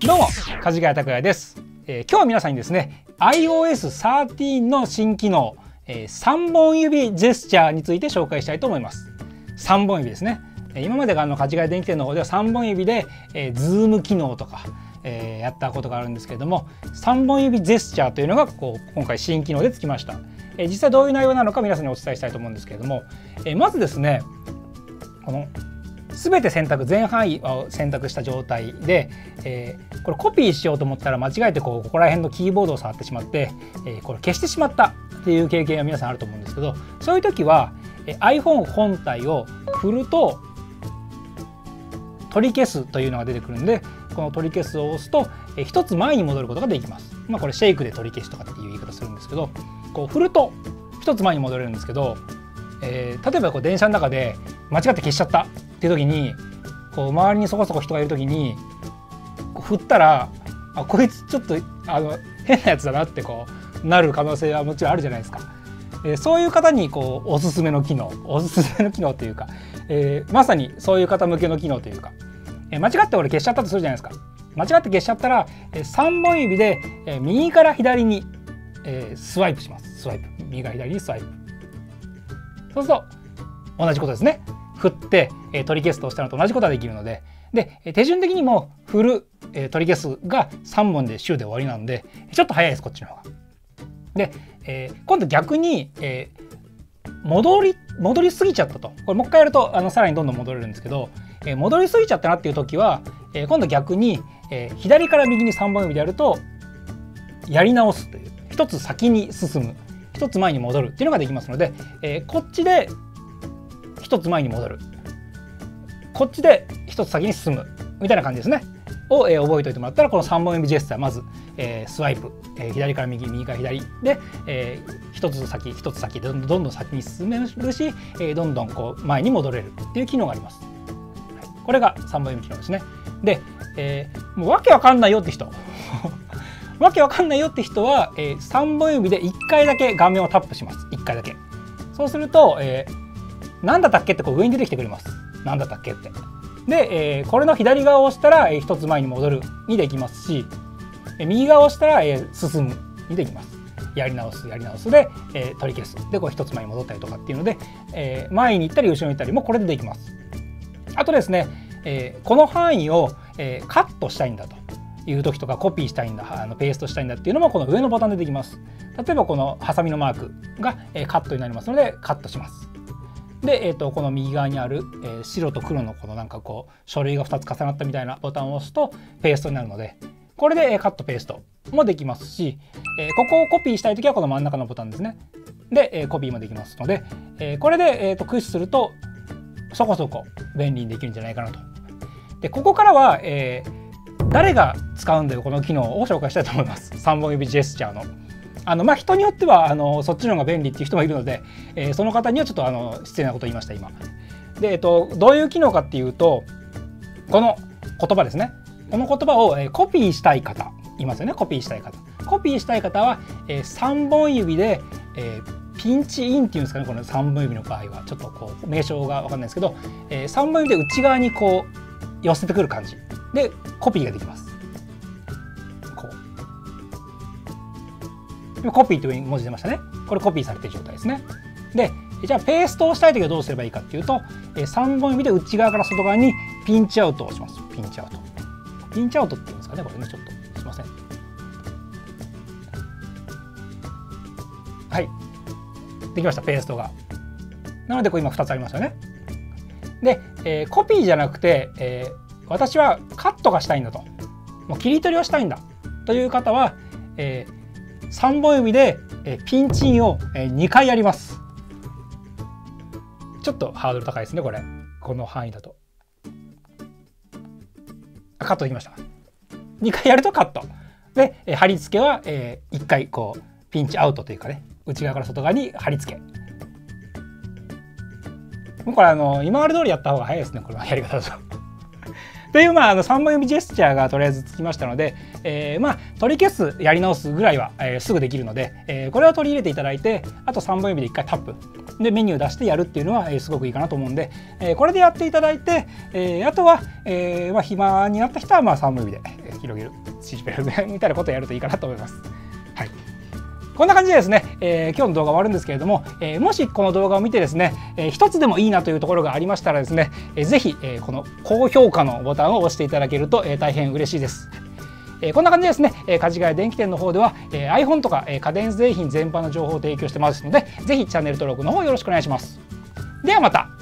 どうも梶ヶ谷拓也です、えー、今日は皆さんにですね iOS13 の新機能、えー、3本指ジェスチャーについて紹介したいと思います。3本指ですね。今まであの梶ヶ谷電気店の方では3本指で、えー、ズーム機能とか、えー、やったことがあるんですけれども3本指ジェスチャーというのがこう今回新機能でつきました、えー、実際どういう内容なのか皆さんにお伝えしたいと思うんですけれども、えー、まずですねこの全て選択全範囲を選択した状態で、えー、これコピーしようと思ったら間違えてこうここら辺のキーボードを触ってしまって、えー、これ消してしまったっていう経験は皆さんあると思うんですけどそういう時は、えー、iPhone 本体を振ると取り消すというのが出てくるんでこの取り消すを押すと、えー、一つ前に戻ることができます。まあ、これシェイクで取り消しとかっていう言い方するんですけどこう振ると一つ前に戻れるんですけど、えー、例えばこう電車の中で間違って消しちゃったっていう時にこう周りにそこそこ人がいる時に振ったらあこいつちょっとあの変なやつだなってこうなる可能性はもちろんあるじゃないですか。えー、そういう方にこうおすすめの機能おすすめの機能というか、えー、まさにそういう方向けの機能というか、えー、間違って俺消しちゃったとするじゃないですか。間違って消しちゃったら、えー、3本指で、えー、右から左に、えー、スワイプします。スワイプ右から左にスワイプ。そうすると同じことですね。振って、え取り消すとしたのと同じことができるのでで手順的にも振る、え取り消すが3本で週で終わりなんでちょっと早いですこっちの方が。で、えー、今度逆に、えー、戻り戻りすぎちゃったと。これもう一回やるとあのさらにどんどん戻れるんですけど、えー、戻りすぎちゃったなっていう時は、え今度逆に、え左から右に3本指でやるとやり直すという。一つ先に進む。一つ前に戻るっていうのができますので、えこっちで一つ前に戻る。こっちで一つ先に進む。みたいな感じですね。を、えー、覚えておいてもらったらこの3本指ジェスチャーまず、えー、スワイプ、えー、左から右右から左。で、えー、一つ先一つ先でどんどんどん先に進めるし、えー、どんどんこう前に戻れる。っていう機能があります、これが3本指機能ですね。で、えー、もうわけわかんないよって人。わけわかんないよって人は、えー、3本指で1回だけ画面をタップします。1回だけ。そうすると、えー、何だったっけってこう上に出てきてくれます。何だったっけって。で、えー、これの左側を押したら、えー、一つ前に戻るにできますし、えー、右側を押したら、えー、進むにできます。やり直すやり直すで、えー、取り消すでこう一つ前に戻ったりとかっていうので、えー、前に行ったり後ろに行ったりもこれでできます。あとですね、えー、この範囲を、えー、カットしたいんだという時とかコピーしたいんだあのペーストしたいんだっていうのもこの上のボタンでできます。例えばこのハサミのマークが、えー、カットになりますのでカットします。で、えーと、この右側にある、えー、白と黒のこのなんかこう書類が2つ重なったみたいなボタンを押すとペーストになるのでこれで、カットペーストもできますし、えー、ここをコピーしたい時はこの真ん中のボタンですねで、え、コピーもできますので、え、これで、えーと、駆使するとそこそこ便利にできるんじゃないかなと。でここからは、えー、誰が使うんだよこの機能を紹介したいと思います。3本指ジェスチャーの。あのまあ、人によってはあのそっちの方が便利っていう人もいるので、えー、その方にはちょっとあの失礼なことを言いました今。で、えっと、どういう機能かっていうとこの言葉ですねこの言葉を、えー、コピーしたい方いますよねコピーしたい方。コピーしたい方は、えー、3本指で、えー、ピンチインっていうんですかねこの3本指の場合はちょっとこう名称が分かんないですけど、えー、3本指で内側にこう寄せてくる感じでコピーができます。コピーという文字出ましたね。これコピーされてる状態ですね。で、じゃあペーストをしたいときはどうすればいいかっていうと、3本指で内側から外側にピンチアウトをします。ピンチアウト。ピンチアウトっていうんですかね、これね、ちょっとすいません。はい。できました、ペーストが。なので、これ今2つありますよね。で、えー、コピーじゃなくて、えー、私はカットがしたいんだと。もう切り取りをしたいんだという方は、えー、3本指でピンチンを2回やります。ちょっとハードル高いですねこれ。この範囲だと。カットできました。2回やるとカット。で貼り付けは1回こうピンチアウトというかね。内側から外側に貼り付け。もうこれあの今まで通りやった方が早いですねこれはやり方だと。という、まあ、あの3本指ジェスチャーがとりあえずつきましたので、えー、まあ、取り消すやり直すぐらいは、えー、すぐできるので、えー、これを取り入れていただいてあと3本指で1回タップでメニュー出してやるっていうのは、えー、すごくいいかなと思うんで、えー、これでやっていただいて、えー、あとは、えーまあ、暇になった人はまあ3本指で広げる縮めるみたいなことをやるといいかなと思います。こんな感じでですね、えー、今日の動画終わるんですけれども、えー、もしこの動画を見てですね、えー、一つでもいいなというところがありましたらですね、えー、ぜひ、えー、この高評価のボタンを押していただけると、えー、大変嬉しいです。えー、こんな感じですね、えー、梶ヶ谷電気店の方では、えー、iPhone とか、えー、家電製品全般の情報を提供してますので、ぜひチャンネル登録の方よろしくお願いします。ではまた。